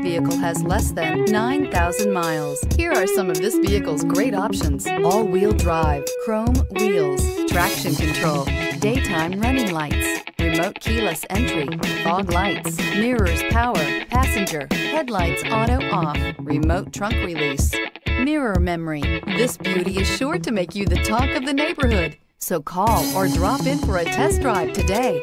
vehicle has less than 9,000 miles. Here are some of this vehicle's great options. All-wheel drive, chrome wheels, traction control, daytime running lights, remote keyless entry, fog lights, mirrors power, passenger, headlights auto off, remote trunk release, mirror memory. This beauty is sure to make you the talk of the neighborhood. So call or drop in for a test drive today.